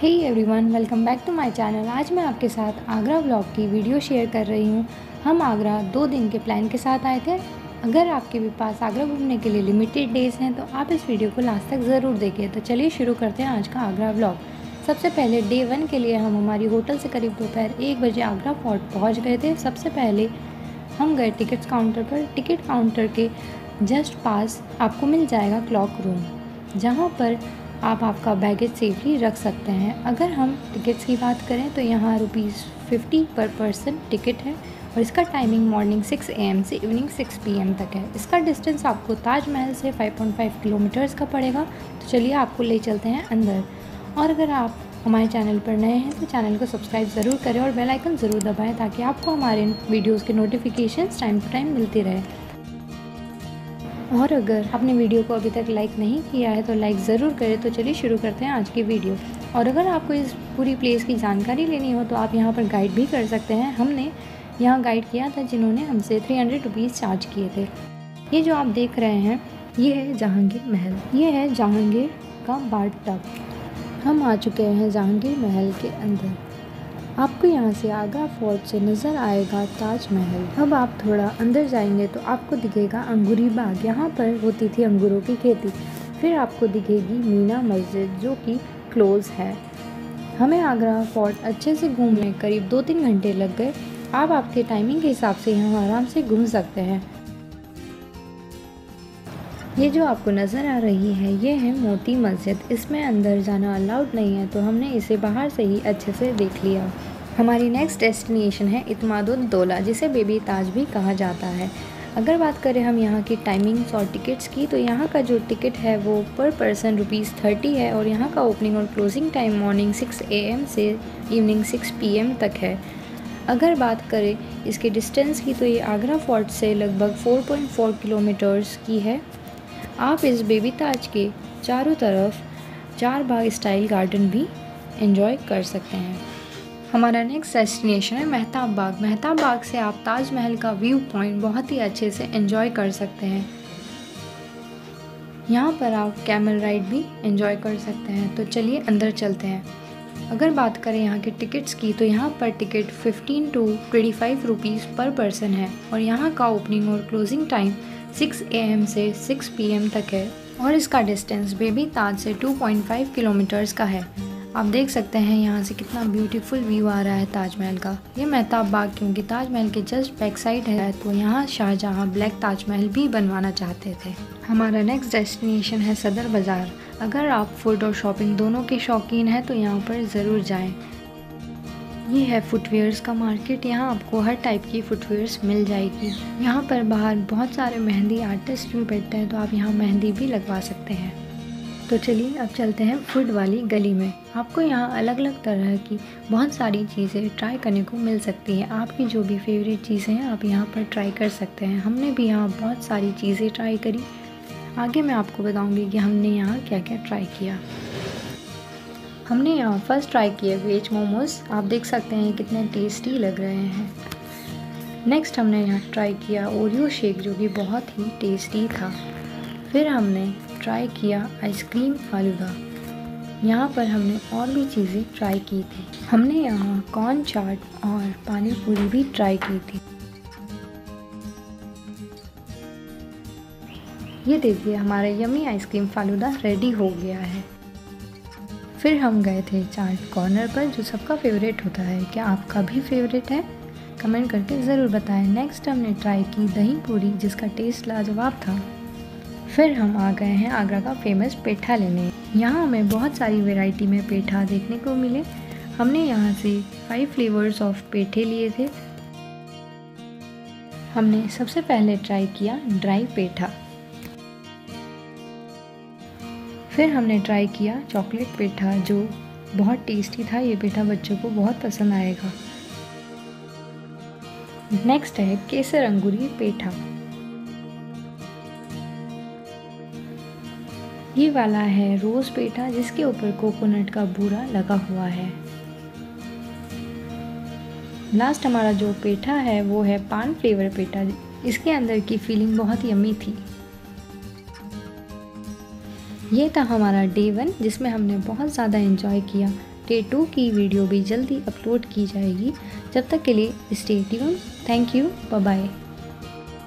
Hey everyone welcome back to my channel आज मैं आपके साथ आगरा व्लॉग की वीडियो शेयर कर रही हूँ। हम आगरा दो दिन के प्लान के साथ आए थे। अगर आपके भी पास आगरा घूमने के लिए लिमिटेड डेज़ हैं तो आप इस वीडियो को लास्ट तक ज़रूर देखिए। तो चलिए शुरू करते हैं आज का आगरा व्लॉग सबसे पहले डे वन के लिए हम हमारी होटल से करीब दोपहर एक बजे आगरा फोर्ट पहुँच गए थे। सबसे पहले हम गए टिकट्स काउंटर पर। टिकट काउंटर के जस्ट पास आपको मिल जाएगा क्लॉक रूम जहाँ पर आप आपका बैगेज सेफली रख सकते हैं। अगर हम टिकट्स की बात करें तो यहाँ रुपीज़ फिफ्टी पर पर्सन टिकट है और इसका टाइमिंग मॉर्निंग सिक्स एम से इवनिंग सिक्स पीएम तक है। इसका डिस्टेंस आपको ताजमहल से 5.5 किलोमीटर्स का पड़ेगा। तो चलिए आपको ले चलते हैं अंदर। और अगर आप हमारे चैनल पर नए हैं तो चैनल को सब्सक्राइब ज़रूर करें और बेल आइकन ज़रूर दबाएँ ताकि आपको हमारे वीडियोज़ के नोटिफिकेशन टाइम टू टाइम मिलती रहे। और अगर आपने वीडियो को अभी तक लाइक नहीं किया है तो लाइक ज़रूर करें। तो चलिए शुरू करते हैं आज की वीडियो। और अगर आपको इस पूरी प्लेस की जानकारी लेनी हो तो आप यहाँ पर गाइड भी कर सकते हैं। हमने यहाँ गाइड किया था, जिन्होंने हमसे थ्री हंड्रेड रुपीज़ चार्ज किए थे। ये जो आप देख रहे हैं, ये है जहांगीर महल। ये है जहांगीर का बाट टब। हम आ चुके हैं जहांगीर महल के अंदर। आपको यहाँ से आगरा फोर्ट से नज़र आएगा ताजमहल। अब आप थोड़ा अंदर जाएँगे तो आपको दिखेगा अंगूरी बाग। यहाँ पर होती थी अंगूरों की खेती। फिर आपको दिखेगी मीना मस्जिद जो कि क्लोज है। हमें आगरा फोर्ट अच्छे से घूमने करीब दो तीन घंटे लग गए। आप आपके टाइमिंग के हिसाब से यहाँ आराम से घूम सकते हैं। ये जो आपको नज़र आ रही है, ये है मोती मस्जिद। इसमें अंदर जाना अलाउड नहीं है तो हमने इसे बाहर से ही अच्छे से देख लिया। हमारी नेक्स्ट डेस्टिनेशन है इतमादुद्दौला, जिसे बेबी ताज भी कहा जाता है। अगर बात करें हम यहाँ की टाइमिंग्स और टिकट्स की तो यहाँ का जो टिकट है, वो पर पर्सन रुपीज़ थर्टी है और यहाँ का ओपनिंग और closing time morning six A M से इवनिंग सिक्स पीएम तक है। अगर बात करें इसके डिस्टेंस की तो ये आगरा फोर्ट से लगभग 4.4 किलोमीटर्स की है। आप इस बेबी ताज के चारों तरफ़ चार बाग स्टाइल गार्डन भी एंजॉय कर सकते हैं। हमारा नेक्स्ट डेस्टिनेशन है मेहताब बाग। मेहताब बाग से आप ताजमहल का व्यू पॉइंट बहुत ही अच्छे से एंजॉय कर सकते हैं। यहाँ पर आप कैमल राइड भी एंजॉय कर सकते हैं। तो चलिए अंदर चलते हैं। अगर बात करें यहाँ के टिकट्स की तो यहाँ पर टिकट 15 टू 25 रुपीज़ पर पर्सन है। और यहाँ का ओपनिंग और क्लोजिंग टाइम 6 एम से 6 पीएम तक है और इसका डिस्टेंस बेबी ताज से 2.5 किलोमीटर्स का है। आप देख सकते हैं यहाँ से कितना ब्यूटीफुल व्यू आ रहा है ताजमहल का। ये मेहताब बाग क्योंकि ताजमहल के जस्ट बैक साइड है तो यहाँ शाहजहाँ ब्लैक ताजमहल भी बनवाना चाहते थे। हमारा नेक्स्ट डेस्टिनेशन है सदर बाज़ार। अगर आप फ़ूड और शॉपिंग दोनों के शौकीन हैं तो यहाँ पर ज़रूर जाएँ। ये है फुटवेयर्स का मार्केट यहाँ आपको हर टाइप की फुटवेयर्स मिल जाएगी। यहाँ पर बाहर बहुत सारे मेहंदी आर्टिस्ट भी बैठते हैं तो आप यहाँ मेहंदी भी लगवा सकते हैं। तो चलिए, अब चलते हैं फ़ूड वाली गली में। आपको यहाँ अलग अलग तरह की बहुत सारी चीज़ें ट्राई करने को मिल सकती हैं। आपकी जो भी फेवरेट चीज़ें हैं, आप यहाँ पर ट्राई कर सकते हैं। हमने भी यहाँ बहुत सारी चीज़ें ट्राई करी। आगे मैं आपको बताऊँगी कि हमने यहाँ क्या क्या ट्राई किया। हमने यहाँ फ़र्स्ट ट्राई किए वेज मोमोज़। आप देख सकते हैं कितने टेस्टी लग रहे हैं। नेक्स्ट हमने यहाँ ट्राई किया ओरियो शेक जो कि बहुत ही टेस्टी था। फिर हमने ट्राई किया आइसक्रीम फालूदा यहाँ पर हमने और भी चीज़ें ट्राई की थी। हमने यहाँ कॉर्न चाट और पानी पूरी भी ट्राई की थी। ये देखिए, हमारा यमी आइसक्रीम फालूदा रेडी हो गया है। फिर हम गए थे चाट कॉर्नर पर, जो सबका फेवरेट होता है। क्या आपका भी फेवरेट है? कमेंट करके ज़रूर बताएँ। नेक्स्ट हमने ट्राई की दही पूरी, जिसका टेस्ट लाजवाब था। फिर हम आ गए हैं आगरा का फ़ेमस पेठा लेने। यहाँ हमें बहुत सारी वैरायटी में पेठा देखने को मिले। हमने यहाँ से फाइव फ्लेवर्स ऑफ़ पेठे लिए थे। हमने सबसे पहले ट्राई किया ड्राई पेठा। फिर हमने ट्राई किया चॉकलेट पेठा, जो बहुत टेस्टी था। ये पेठा बच्चों को बहुत पसंद आएगा। नेक्स्ट है केसर अंगूरी पेठा। ये वाला है रोज़ पेठा, जिसके ऊपर कोकोनट का बूरा लगा हुआ है। लास्ट हमारा जो पेठा है, वो है पान फ्लेवर पेठा। इसके अंदर की फीलिंग बहुत यमी थी। ये था हमारा डे वन जिसमें हमने बहुत ज़्यादा इन्जॉय किया। डे टू की वीडियो भी जल्दी अपलोड की जाएगी। जब तक के लिए stay tune thank you bye